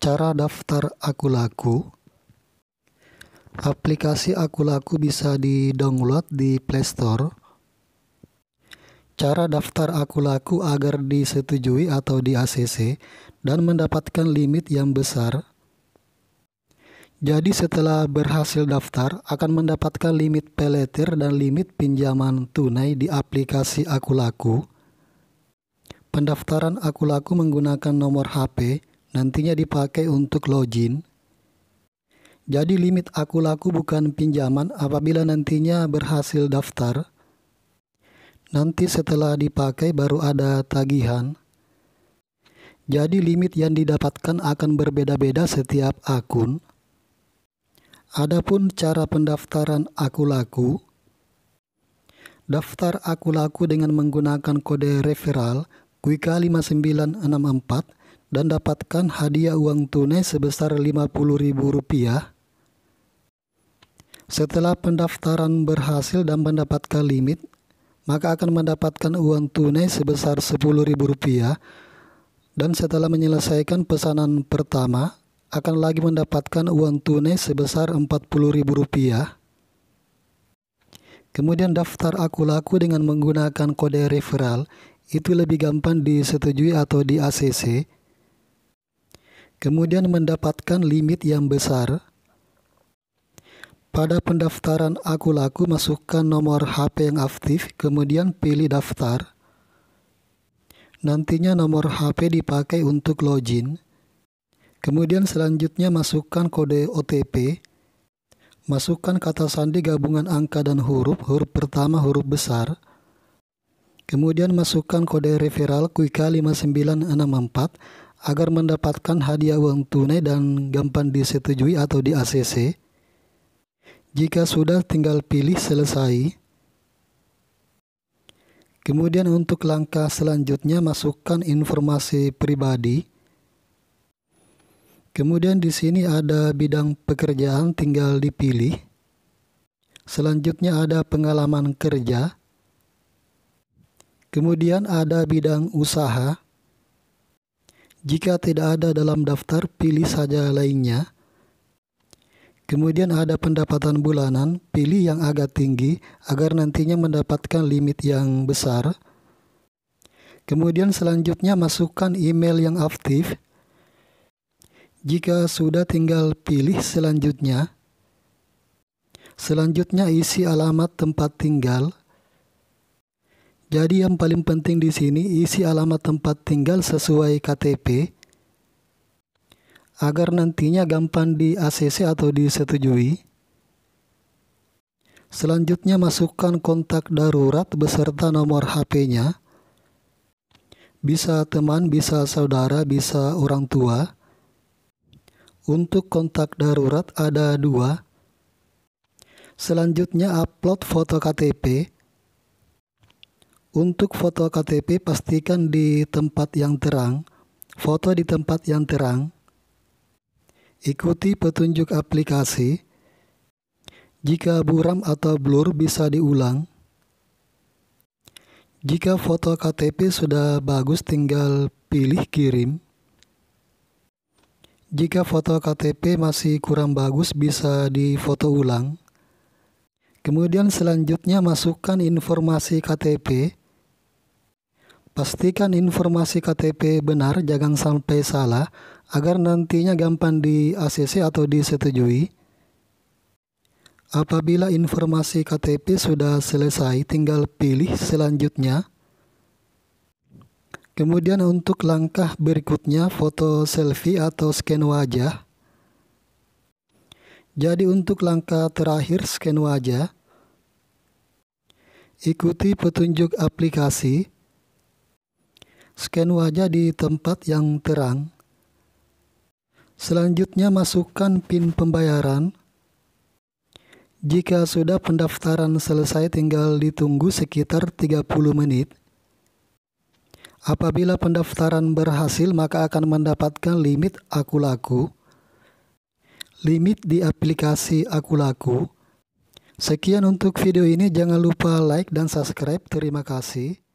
Cara daftar Akulaku Aplikasi Akulaku bisa di-download di Play Store. Cara daftar Akulaku agar disetujui atau di ACC dan mendapatkan limit yang besar. Jadi setelah berhasil daftar akan mendapatkan limit peleter dan limit pinjaman tunai di aplikasi Akulaku. Pendaftaran Akulaku menggunakan nomor HP nantinya dipakai untuk login. Jadi limit Akulaku bukan pinjaman apabila nantinya berhasil daftar. Nanti setelah dipakai baru ada tagihan. Jadi limit yang didapatkan akan berbeda-beda setiap akun. Adapun cara pendaftaran Akulaku, daftar Akulaku dengan menggunakan kode referral Kuika 5964 dan dapatkan hadiah uang tunai sebesar Rp50.000. Setelah pendaftaran berhasil dan mendapatkan limit, maka akan mendapatkan uang tunai sebesar Rp10.000 dan setelah menyelesaikan pesanan pertama, akan lagi mendapatkan uang tunai sebesar Rp40.000. Kemudian daftar akulaku dengan menggunakan kode referral itu lebih gampang disetujui atau di ACC kemudian mendapatkan limit yang besar. Pada pendaftaran Akulaku masukkan nomor HP yang aktif, kemudian pilih daftar. Nantinya nomor HP dipakai untuk login. Kemudian selanjutnya masukkan kode OTP. Masukkan kata sandi gabungan angka dan huruf, huruf pertama huruf besar. Kemudian masukkan kode referral Kuika 5964 agar mendapatkan hadiah uang tunai dan gampang disetujui atau di ACC. Jika sudah tinggal pilih selesai. Kemudian untuk langkah selanjutnya masukkan informasi pribadi. Kemudian di sini ada bidang pekerjaan tinggal dipilih. Selanjutnya ada pengalaman kerja. Kemudian ada bidang usaha. Jika tidak ada dalam daftar, pilih saja lainnya. Kemudian ada pendapatan bulanan, pilih yang agak tinggi agar nantinya mendapatkan limit yang besar. Kemudian selanjutnya masukkan email yang aktif. Jika sudah tinggal pilih selanjutnya. Selanjutnya isi alamat tempat tinggal. Jadi yang paling penting di sini isi alamat tempat tinggal sesuai KTP agar nantinya gampang di ACC atau disetujui. Selanjutnya masukkan kontak darurat beserta nomor HP-nya. Bisa teman, bisa saudara, bisa orang tua. Untuk kontak darurat ada dua. Selanjutnya upload foto KTP untuk foto KTP pastikan di tempat yang terang. Foto di tempat yang terang. Ikuti petunjuk aplikasi. Jika buram atau blur bisa diulang. Jika foto KTP sudah bagus tinggal pilih kirim. Jika foto KTP masih kurang bagus bisa difoto ulang. Kemudian selanjutnya masukkan informasi KTP Pastikan informasi KTP benar, jangan sampai salah, agar nantinya gampang di ACC atau disetujui. Apabila informasi KTP sudah selesai, tinggal pilih selanjutnya. Kemudian untuk langkah berikutnya, foto selfie atau scan wajah. Jadi untuk langkah terakhir scan wajah, ikuti petunjuk aplikasi. Scan wajah di tempat yang terang. Selanjutnya masukkan PIN pembayaran. Jika sudah pendaftaran selesai tinggal ditunggu sekitar 30 menit. Apabila pendaftaran berhasil maka akan mendapatkan limit Akulaku. Limit di aplikasi Akulaku. Sekian untuk video ini, jangan lupa like dan subscribe. Terima kasih.